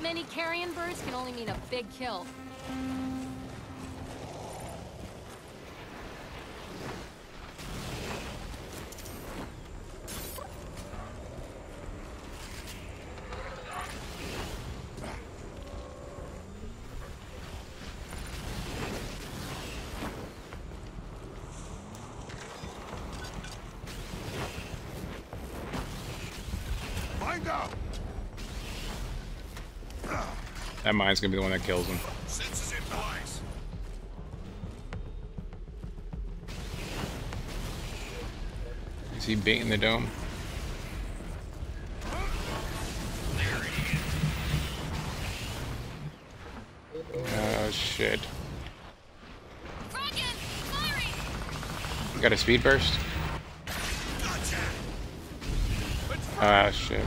Many carrion birds can only mean a big kill. Find out. That mine's gonna be the one that kills him. Is he baiting the dome? Oh shit. Got a speed burst? Ah shit.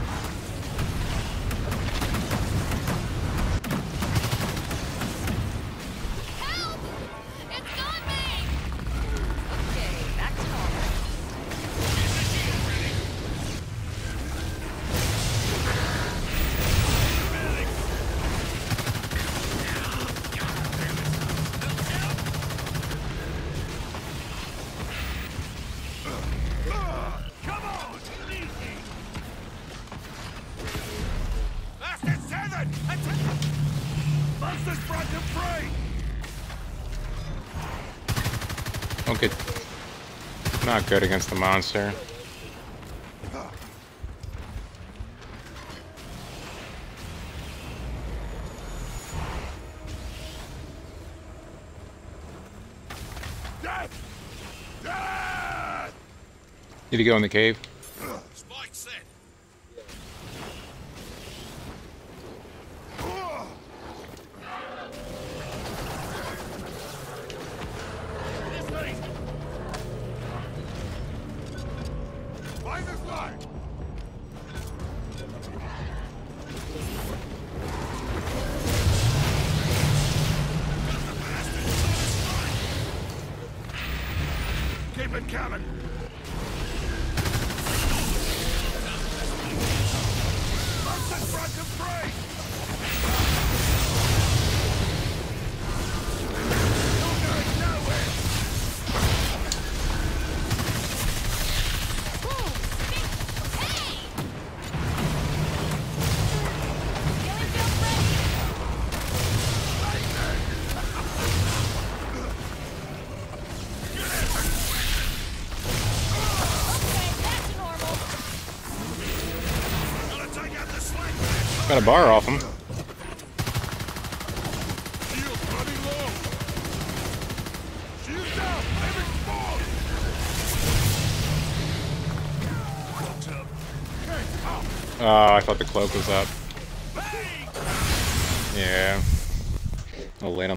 And free. Don't get not good against the monster. Death. Death. Need to go in the cave. Keep it coming. Got a bar off him. Oh, I thought the cloak was up. Yeah. I'll land